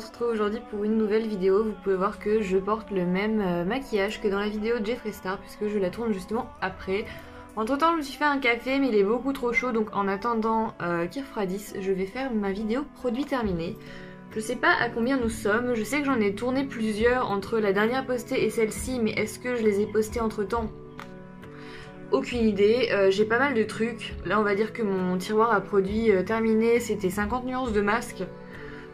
on se retrouve aujourd'hui pour une nouvelle vidéo. Vous pouvez voir que je porte le même euh, maquillage que dans la vidéo de Jeffree Star puisque je la tourne justement après. Entre temps je me suis fait un café mais il est beaucoup trop chaud donc en attendant euh, qu'il je vais faire ma vidéo produit terminé. Je sais pas à combien nous sommes, je sais que j'en ai tourné plusieurs entre la dernière postée et celle-ci mais est-ce que je les ai postées entre temps aucune idée, euh, j'ai pas mal de trucs. Là on va dire que mon tiroir à produits euh, terminé c'était 50 nuances de masque.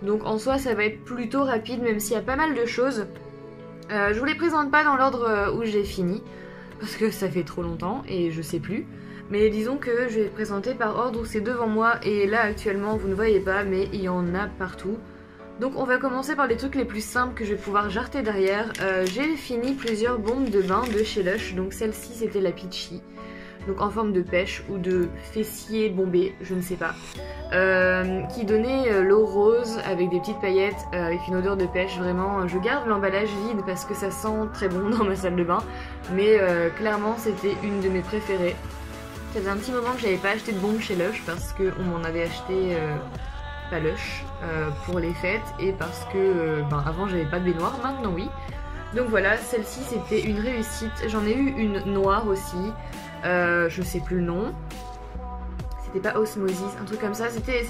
Donc en soi ça va être plutôt rapide même s'il y a pas mal de choses. Euh, je vous les présente pas dans l'ordre où j'ai fini. Parce que ça fait trop longtemps et je sais plus. Mais disons que je vais présenter par ordre où c'est devant moi et là actuellement vous ne voyez pas mais il y en a partout. Donc on va commencer par les trucs les plus simples que je vais pouvoir jarter derrière. Euh, j'ai fini plusieurs bombes de bain de chez Lush, donc celle-ci c'était la Peachy. Donc en forme de pêche ou de fessier bombé, je ne sais pas. Euh, qui donnait euh, l'eau rose avec des petites paillettes, avec une odeur de pêche. Vraiment, je garde l'emballage vide parce que ça sent très bon dans ma salle de bain. Mais clairement c'était une de mes préférées. Ça faisait un petit moment que j'avais pas acheté de bombes chez Lush parce qu'on m'en avait acheté Palush euh, pour les fêtes et parce que euh, ben, avant j'avais pas de baignoire, maintenant oui. Donc voilà, celle-ci c'était une réussite. J'en ai eu une noire aussi, euh, je sais plus le nom. C'était pas Osmosis, un truc comme ça. C'était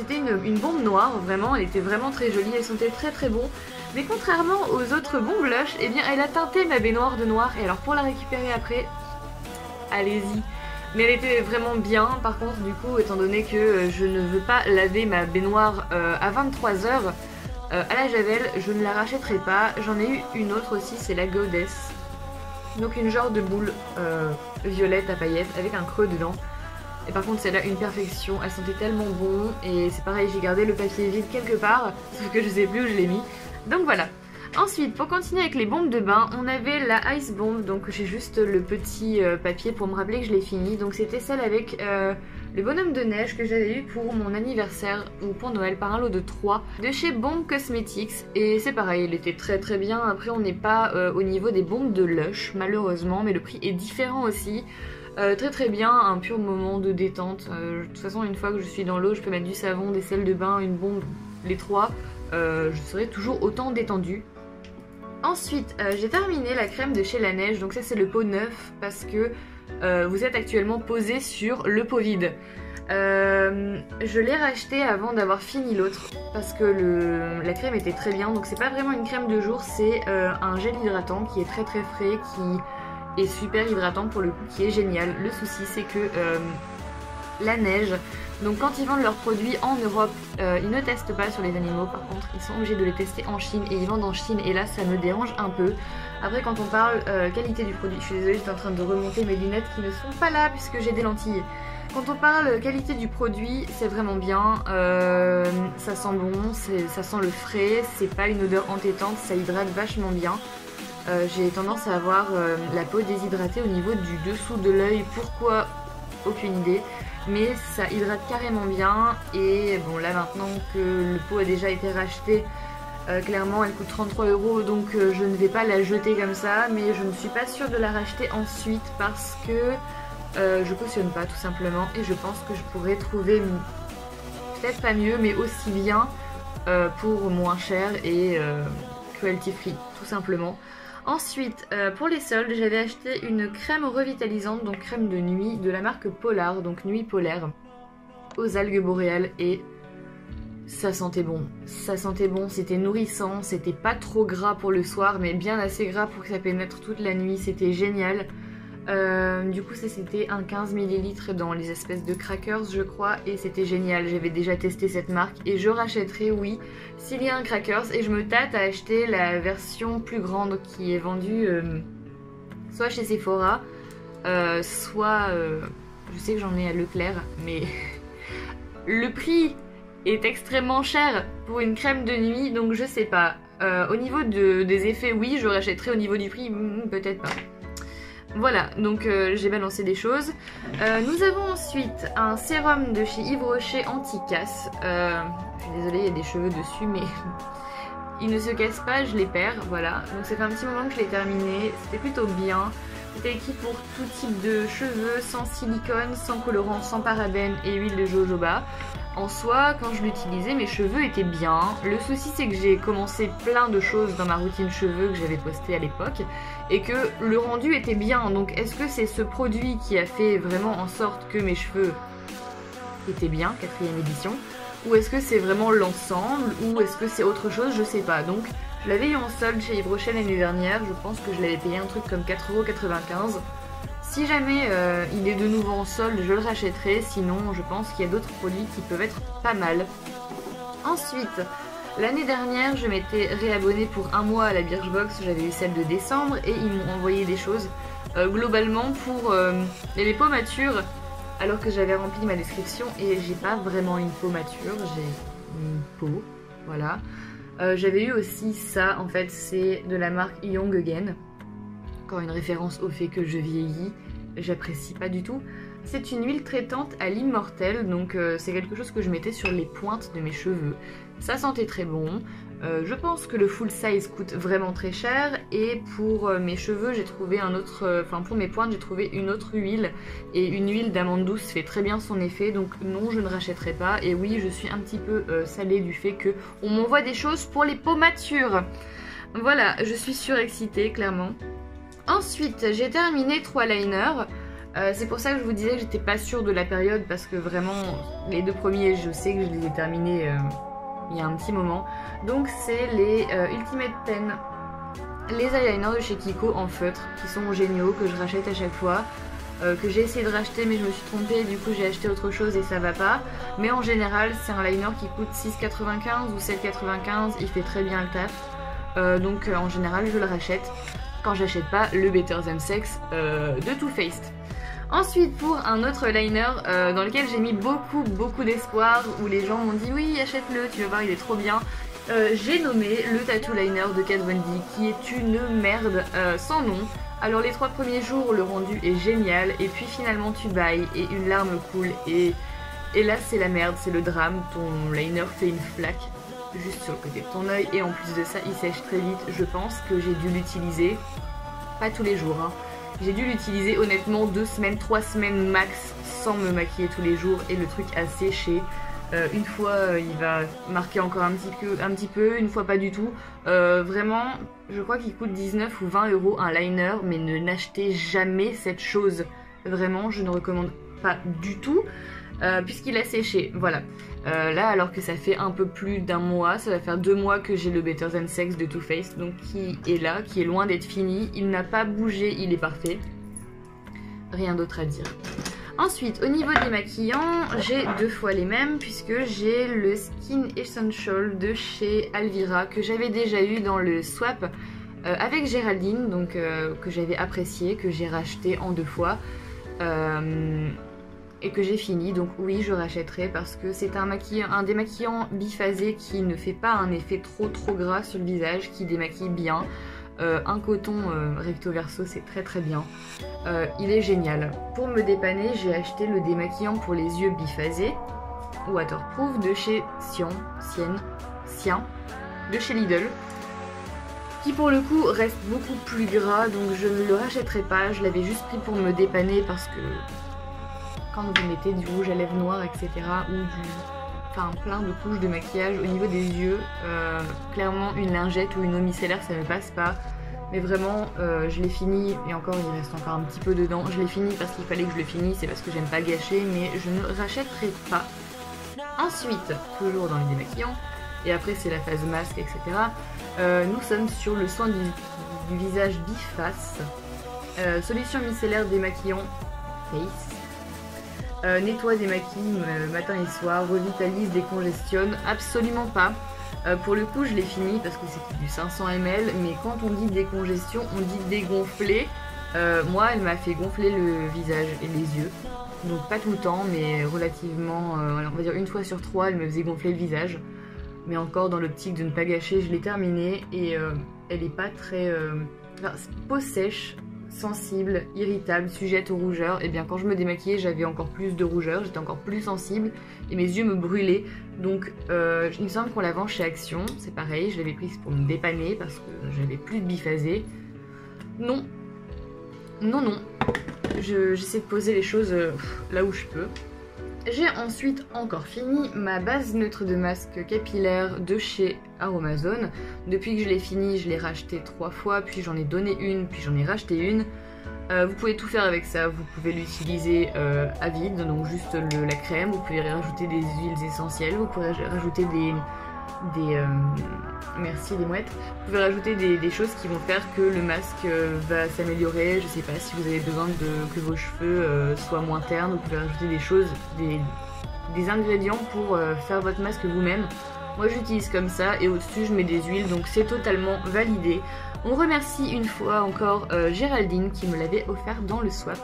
une, bombe noire, vraiment, elle était vraiment très jolie, elle sentait très très bon. Mais contrairement aux autres bombes Lush, eh bien elle a teinté ma baignoire de noir. Et alors pour la récupérer après, allez-y. Mais elle était vraiment bien. Par contre, du coup, étant donné que euh, je ne veux pas laver ma baignoire euh, à 23h euh, à la javel, je ne la rachèterai pas. J'en ai eu une autre aussi, c'est la Goddess. Donc une genre de boule violette à paillettes avec un creux dedans. Et par contre, celle-là, une perfection. Elle sentait tellement bon. Et c'est pareil, j'ai gardé le papier vide quelque part. Sauf que je sais plus où je l'ai mis. Donc voilà. Ensuite, pour continuer avec les bombes de bain, on avait la Ice Bomb, donc j'ai juste le petit euh, papier pour me rappeler que je l'ai fini. Donc c'était celle avec euh, le bonhomme de neige que j'avais eu pour mon anniversaire ou pour Noël par un lot de 3 de chez Bomb Cosmetics. Et c'est pareil, il était très très bien. Après, on n'est pas euh, au niveau des bombes de Lush, malheureusement, mais le prix est différent aussi. très très bien, un pur moment de détente. de toute façon, une fois que je suis dans l'eau, je peux mettre du savon, des sels de bain, une bombe, les trois. je serai toujours autant détendue. Ensuite, euh, j'ai terminé la crème de chez La Neige, donc ça c'est le pot neuf parce que euh, vous êtes actuellement posé sur le pot vide. Euh, je l'ai racheté avant d'avoir fini l'autre parce que la crème était très bien. Donc c'est pas vraiment une crème de jour, c'est un gel hydratant qui est très très frais, qui est super hydratant pour le coup, qui est génial. Le souci c'est que la neige. Donc quand ils vendent leurs produits en Europe, euh, ils ne testent pas sur les animaux. Par contre, ils sont obligés de les tester en Chine et ils vendent en Chine. Et là ça me dérange un peu. Après quand on parle euh, qualité du produit, je suis désolée j'étais en train de remonter mes lunettes qui ne sont pas là puisque j'ai des lentilles. Quand on parle qualité du produit, c'est vraiment bien, euh, ça sent bon, ça sent le frais, c'est pas une odeur entêtante, ça hydrate vachement bien. j'ai tendance à avoir la peau déshydratée au niveau du dessous de l'œil, pourquoi? Aucune idée mais ça hydrate carrément bien. Et bon là maintenant que le pot a déjà été racheté euh, clairement elle coûte 33 euros donc euh, je ne vais pas la jeter comme ça mais je ne suis pas sûre de la racheter ensuite parce que euh, je cautionne pas tout simplement et je pense que je pourrais trouver peut-être pas mieux mais aussi bien pour moins cher et cruelty free tout simplement Ensuite, euh, pour les soldes, j'avais acheté une crème revitalisante, donc crème de nuit de la marque Polar, donc nuit polaire, aux algues boréales et ça sentait bon. Ça sentait bon, c'était nourrissant, c'était pas trop gras pour le soir, mais bien assez gras pour que ça pénètre toute la nuit, c'était génial. Euh, du coup ça c'était un 15 ml dans les espèces de crackers je crois et c'était génial, j'avais déjà testé cette marque et je rachèterai oui s'il y a un crackers. Et je me tâte à acheter la version plus grande qui est vendue euh, soit chez Sephora euh, soit je sais que j'en ai à Leclerc mais le prix est extrêmement cher pour une crème de nuit donc je sais pas. Au niveau des effets oui je rachèterai au niveau du prix hmm, peut-être pas voilà, donc euh, j'ai balancé des choses. Euh, nous avons ensuite un sérum de chez Yves Rocher anti-casse. Euh, je suis désolée, il y a des cheveux dessus, mais il ne se casse pas, je les perds, voilà. Donc ça fait un petit moment que je l'ai terminé, c'était plutôt bien. Écrit pour tout type de cheveux, sans silicone, sans colorant, sans parabènes et huile de jojoba. en soi, quand je l'utilisais, mes cheveux étaient bien. Le souci, c'est que j'ai commencé plein de choses dans ma routine cheveux que j'avais posté à l'époque et que le rendu était bien. Donc, est-ce que c'est ce produit qui a fait vraiment en sorte que mes cheveux étaient bien, quatrième édition? Ou est-ce que c'est vraiment l'ensemble? Ou est-ce que c'est autre chose? Je sais pas. Donc, je l'avais eu en solde chez Yves Rocher l'année dernière. Je pense que je l'avais payé un truc comme 4,95€. Si jamais euh, il est de nouveau en solde, je le rachèterai. Sinon, je pense qu'il y a d'autres produits qui peuvent être pas mal. Ensuite, l'année dernière, je m'étais réabonnée pour un mois à la Birchbox. J'avais eu celle de décembre et ils m'ont envoyé des choses euh, globalement pour euh, les peaux matures. Alors que j'avais rempli ma description et j'ai pas vraiment une peau mature, j'ai une peau, voilà. J'avais eu aussi ça, en fait, c'est de la marque Young Again. Encore une référence au fait que je vieillis j'apprécie pas du tout. C'est une huile traitante à l'immortel, donc euh, c'est quelque chose que je mettais sur les pointes de mes cheveux. Ça sentait très bon. Euh, je pense que le full size coûte vraiment très cher et pour euh, mes cheveux j'ai trouvé un autre, enfin pour mes pointes j'ai trouvé une autre huile et une huile d'amande douce fait très bien son effet donc non je ne rachèterai pas et oui je suis un petit peu salée du fait que on m'envoie des choses pour les peaux matures. Voilà je suis surexcitée clairement. Ensuite, j'ai terminé trois liners. Euh, c'est pour ça que je vous disais que j'étais pas sûre de la période parce que vraiment, les deux premiers, je sais que je les ai terminés euh, il y a un petit moment. Donc c'est les euh, Ultimate Pen, les eyeliners de chez Kiko en feutre qui sont géniaux, que je rachète à chaque fois. que j'ai essayé de racheter mais je me suis trompée du coup j'ai acheté autre chose et ça va pas mais en général c'est un liner qui coûte 6,95 ou 7,95 il fait très bien le taf donc en général je le rachète quand j'achète pas le Better Than Sex euh, de Too Faced. Ensuite pour un autre liner euh, dans lequel j'ai mis beaucoup beaucoup d'espoir où les gens m'ont dit oui achète-le tu vas voir il est trop bien euh, j'ai nommé le tattoo liner de Kat Von qui est une merde sans nom alors les trois premiers jours le rendu est génial et puis finalement tu bailles et une larme coule et, et là c'est la merde c'est le drame ton liner fait une flaque juste sur le côté de ton œil et en plus de ça il sèche très vite. Je pense que j'ai dû l'utiliser, pas tous les jours, hein. J'ai dû l'utiliser honnêtement deux semaines, trois semaines max sans me maquiller tous les jours et le truc a séché. Euh, une fois euh, il va marquer encore un petit, peu, une fois pas du tout. Euh, vraiment, je crois qu'il coûte 19 ou 20 euros un liner, mais ne n'achetez jamais cette chose. Vraiment, je ne recommande pas du tout. Euh, puisqu'il a séché, voilà. Euh, là, alors que ça fait un peu plus d'un mois, ça va faire deux mois que j'ai le Better Than Sex de Too Faced, donc qui est là, qui est loin d'être fini. Il n'a pas bougé, il est parfait. Rien d'autre à dire. Ensuite, au niveau des maquillants, j'ai deux fois les mêmes puisque j'ai le Skin Essential de chez Alvira que j'avais déjà eu dans le swap euh, avec Géraldine, donc que j'avais apprécié, que j'ai racheté en deux fois et que j'ai fini donc oui je rachèterai parce que c'est un, un démaquillant biphasé qui ne fait pas un effet trop trop gras sur le visage, qui démaquille bien. Euh, un coton euh, recto verso c'est très très bien. Euh, il est génial. Pour me dépanner j'ai acheté le démaquillant pour les yeux biphasés waterproof de chez Sion, Sien, Sien, de chez Lidl qui pour le coup reste beaucoup plus gras donc je ne le rachèterai pas, je l'avais juste pris pour me dépanner parce que quand vous mettez du rouge à lèvres noires, etc. ou du... Enfin, plein de couches de maquillage au niveau des yeux. Euh, clairement, une lingette ou une eau micellaire, ça ne passe pas. Mais vraiment, euh, je l'ai fini, et encore, il reste encore un petit peu dedans. Je l'ai fini parce qu'il fallait que je le finisse, c'est parce que j'aime pas gâcher, mais je ne rachèterai pas. Ensuite, toujours dans les démaquillants, et après c'est la phase masque, etc. Euh, nous sommes sur le soin du, visage biface. solution micellaire démaquillant Face euh, nettoie, démaquille euh, matin et soir, revitalise, décongestionne, absolument pas. Euh, pour le coup, je l'ai fini parce que c'était du 500 ml, mais quand on dit décongestion, on dit dégonfler. moi, elle m'a fait gonfler le visage et les yeux. Donc pas tout le temps, mais relativement, on va dire une fois sur trois, elle me faisait gonfler le visage. Mais encore dans l'optique de ne pas gâcher, je l'ai terminée et elle est pas très... Enfin, peau sèche, sensible, irritable, sujette aux rougeurs, et eh bien quand je me démaquillais j'avais encore plus de rougeurs, j'étais encore plus sensible et mes yeux me brûlaient. Donc euh, il me semble qu'on la vend chez Action, c'est pareil, je l'avais prise pour me dépanner parce que j'avais plus de biphasé. Non, non, non, j'essaie de poser les choses euh, là où je peux. J'ai ensuite encore fini ma base neutre de masque capillaire de chez Aromazone. Depuis que je l'ai fini, je l'ai racheté trois fois, puis j'en ai donné une, puis j'en ai racheté une. Euh, vous pouvez tout faire avec ça, vous pouvez l'utiliser euh, à vide, donc juste la crème, vous pouvez rajouter des huiles essentielles, vous pouvez rajouter des... des euh, merci des mouettes. Vous pouvez rajouter des, choses qui vont faire que le masque va s'améliorer, je sais pas si vous avez besoin que vos cheveux soient moins ternes, vous pouvez rajouter des choses, des, ingrédients pour faire votre masque vous-même. Moi j'utilise comme ça et au-dessus je mets des huiles donc c'est totalement validé. On remercie une fois encore euh, Géraldine qui me l'avait offert dans le swap.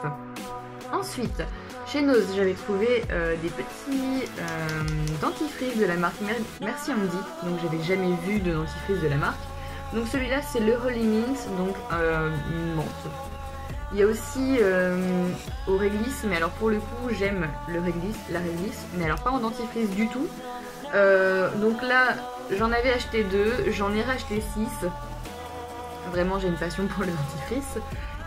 Ensuite, chez Nose, j'avais trouvé euh, des petits euh, dentifrices de la marque Merci Andy. Donc j'avais jamais vu de dentifrice de la marque. Donc celui-là c'est le Holy Mint, donc menthe. Il y a aussi au réglisse, mais alors pour le coup j'aime le réglisse, la réglisse, mais alors pas en dentifrice du tout. donc là j'en avais acheté deux, j'en ai racheté six. Vraiment, j'ai une passion pour le dentifrice.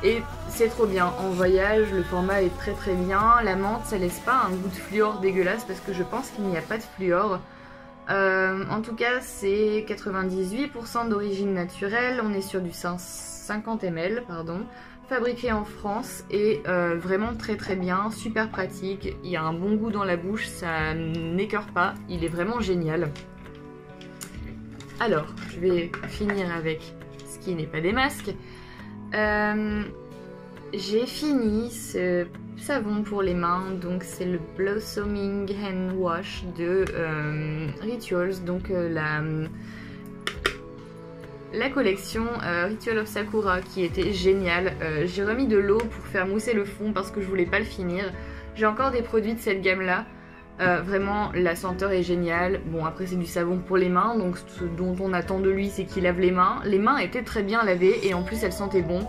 Et c'est trop bien. En voyage, le format est très très bien. La menthe, ça laisse pas un goût de fluor dégueulasse parce que je pense qu'il n'y a pas de fluor. Euh, en tout cas, c'est 98% d'origine naturelle. On est sur du 50 ml, pardon. Fabriqué en France et euh, vraiment très très bien, super pratique. Il y a un bon goût dans la bouche, ça n'écœure pas. Il est vraiment génial. Alors, je vais finir avec n'est pas des masques. Euh, j'ai fini ce savon pour les mains, donc c'est le Blossoming Hand Wash de euh, Rituals, donc euh, la, la collection Ritual of Sakura qui était géniale. j'ai remis de l'eau pour faire mousser le fond parce que je voulais pas le finir. J'ai encore des produits de cette gamme là. Euh, vraiment, la senteur est géniale. Bon, après, c'est du savon pour les mains, donc ce dont on attend de lui, c'est qu'il lave les mains. Les mains étaient très bien lavées et en plus, elles sentaient bon.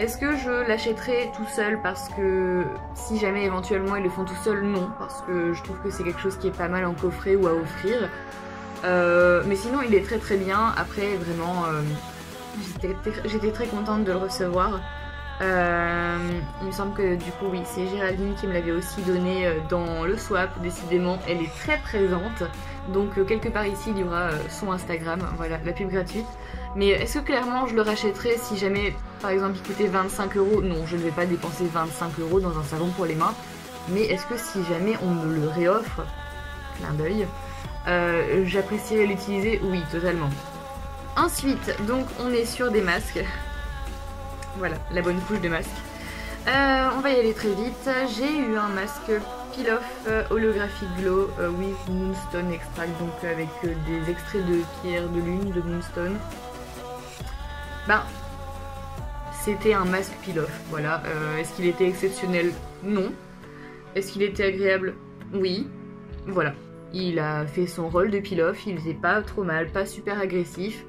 Est-ce que je l'achèterai tout seul parce que si jamais éventuellement ils le font tout seul, non, parce que je trouve que c'est quelque chose qui est pas mal en coffret ou à offrir. Euh, mais sinon, il est très très bien. Après, vraiment, euh, j'étais très contente de le recevoir. Euh, il me semble que du coup oui c'est Géraldine qui me l'avait aussi donné euh, dans le swap, décidément. Elle est très présente. Donc euh, quelque part ici il y aura son Instagram, voilà la pub gratuite. Mais est-ce que clairement je le rachèterai si jamais par exemple il coûtait 25 euros? Non je ne vais pas dépenser 25 euros dans un savon pour les mains. Mais est-ce que si jamais on me le réoffre, clin d'œil, j'apprécierais l'utiliser? Oui totalement. Ensuite donc on est sur des masques voilà, la bonne couche de masque. Euh, on va y aller très vite. J'ai eu un masque Peel-Off euh, Glow euh, with Moonstone Extract, donc avec des extraits de pierre de lune, de Moonstone. Ben, c'était un masque Peel-Off, voilà. Est-ce qu'il était exceptionnel? Non. Est-ce qu'il était agréable? Oui. Voilà. Il a fait son rôle de Peel-Off, il faisait pas trop mal, pas super agressif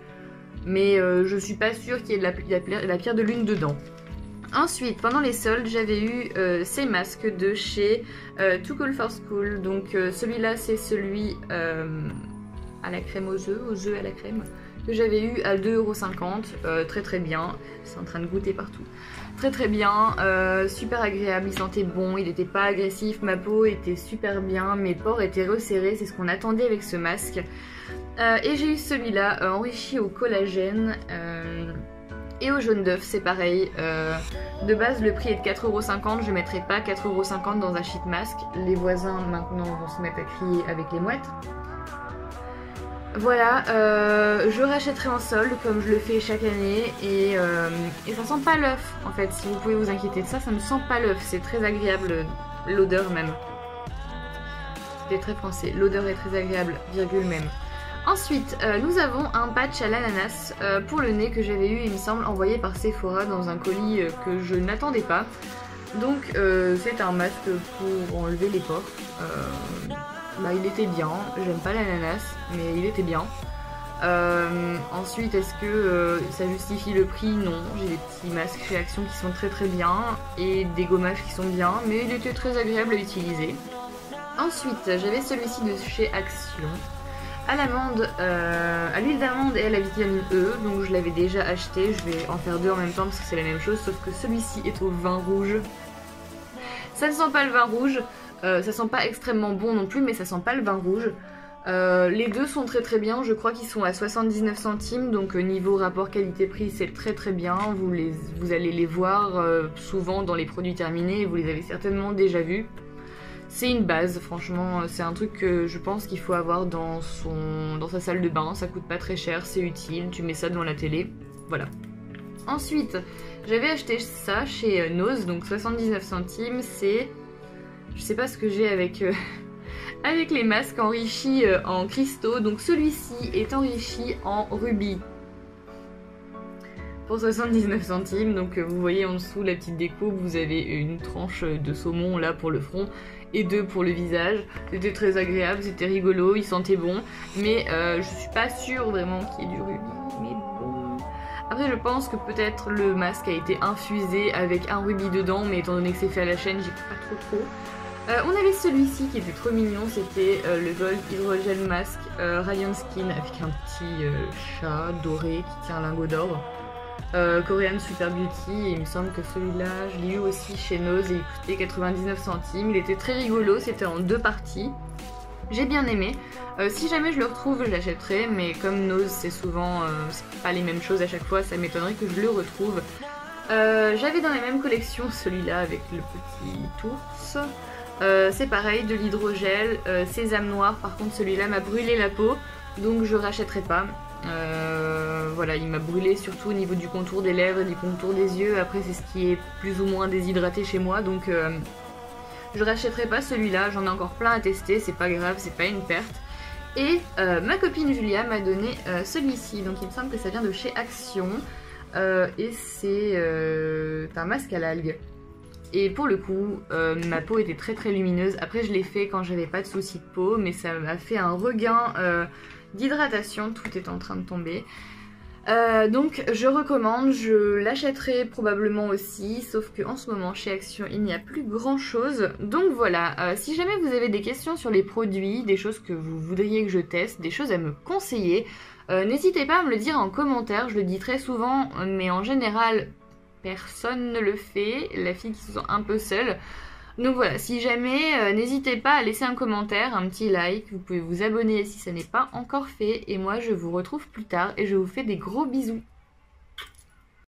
mais euh, je suis pas sûre qu'il y ait de la, pierre de lune dedans. Ensuite, pendant les soldes, j'avais eu euh, ces masques de chez euh, Too Cool for School. Donc celui-là, c'est celui à la crème aux œufs, aux œufs à la crème, que j'avais eu à 2,50€. très très bien. C'est en train de goûter partout. Très très bien, super agréable, il sentait bon, il n'était pas agressif, ma peau était super bien, mes pores étaient resserrés, c'est ce qu'on attendait avec ce masque. Euh, et j'ai eu celui-là euh, enrichi au collagène euh, et au jaune d'œuf, c'est pareil. de base, le prix est de 4,50€. Je ne mettrai pas 4,50€ dans un sheet mask. Les voisins maintenant vont se mettre à crier avec les mouettes. Voilà, je rachèterai en solde comme je le fais chaque année et, et ça sent pas l'œuf en fait. Si vous pouvez vous inquiéter de ça, ça ne sent pas l'œuf. C'est très agréable, l'odeur même. C'était très français. L'odeur est très agréable, virgule même. Ensuite, euh, nous avons un patch à l'ananas euh, pour le nez que j'avais eu, il me semble, envoyé par Sephora dans un colis euh, que je n'attendais pas. Donc c'est un masque pour enlever les pores. bah, il était bien, j'aime pas l'ananas, mais il était bien. ensuite, est-ce que ça justifie le prix? Non, j'ai des petits masques réaction qui sont très très bien et des gommages qui sont bien, mais il était très agréable à utiliser. Ensuite, j'avais celui-ci de chez Action à l'amande, euh, à l'huile d'amande et à la vitamine E. Donc je l'avais déjà acheté. Je vais en faire deux en même temps parce que c'est la même chose. Sauf que celui-ci est au vin rouge. Ça ne sent pas le vin rouge. ça sent pas extrêmement bon non plus, mais ça sent pas le vin rouge. les deux sont très très bien, je crois qu'ils sont à 79 centimes, donc niveau rapport qualité-prix c'est très très bien. Vous, vous allez les voir souvent dans les produits terminés, vous les avez certainement déjà vus. C'est une base, franchement, c'est un truc que je pense qu'il faut avoir dans, sa salle de bain, ça coûte pas très cher, c'est utile, tu mets ça devant la télé, voilà. Ensuite, j'avais acheté ça chez euh, Nose, donc 79 centimes, c'est... Je sais pas ce que j'ai avec... Euh, avec les masques enrichis euh, en cristaux, donc celui-ci est enrichi en rubis pour 79 centimes. Donc vous voyez en dessous la petite déco, vous avez une tranche de saumon là pour le front et deux pour le visage. C'était très agréable, c'était rigolo, il sentait bon, mais euh, je suis pas sûre vraiment qu'il y ait du rubis, mais bon. Après je pense que peut-être le masque a été infusé avec un rubis dedans, mais étant donné que c'est fait à la chaîne, j'y crois pas trop trop. Euh, on avait celui-ci qui était trop mignon, c'était euh, le Gold Hydrogel Mask Radiant Skin avec un petit chat doré qui tient un lingot d'or. Euh, Korean Super Beauty et il me semble que celui-là je l'ai eu aussi chez Nose et il coûtait 99 centimes. Il était très rigolo, c'était en deux parties. J'ai bien aimé. Euh, si jamais je le retrouve, je l'achèterai, mais comme Nose c'est souvent euh, pas les mêmes choses à chaque fois, ça m'étonnerait que je le retrouve. J'avais dans la même collection celui-là avec le petit ours. c'est pareil, de l'hydrogel, sésame noir, par contre celui-là m'a brûlé la peau, donc je rachèterai pas. Euh, voilà, il m'a brûlé surtout au niveau du contour des lèvres du contour des yeux. Après, c'est ce qui est plus ou moins déshydraté chez moi, donc euh, je rachèterai pas celui-là. J'en ai encore plein à tester, c'est pas grave, c'est pas une perte. Et euh, ma copine Julia m'a donné celui-ci, donc il me semble que ça vient de chez Action. et c'est un masque à l'algue. Et pour le coup, ma peau était très très lumineuse. Après, je l'ai fait quand j'avais pas de soucis de peau, mais ça m'a fait un regain d'hydratation, tout est en train de tomber. Euh, donc je recommande, je l'achèterai probablement aussi, sauf qu'en ce moment chez Action il n'y a plus grand chose. Donc voilà, euh, si jamais vous avez des questions sur les produits, des choses que vous voudriez que je teste, des choses à me conseiller, euh, n'hésitez pas à me le dire en commentaire, je le dis très souvent, mais en général personne ne le fait, la fille qui se sent un peu seule. Donc voilà, si jamais, euh, n'hésitez pas à laisser un commentaire, un petit like, vous pouvez vous abonner si ça n'est pas encore fait. Et moi, je vous retrouve plus tard et je vous fais des gros bisous.